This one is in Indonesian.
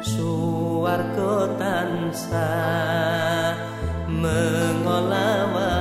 Suar kotansa mengolah.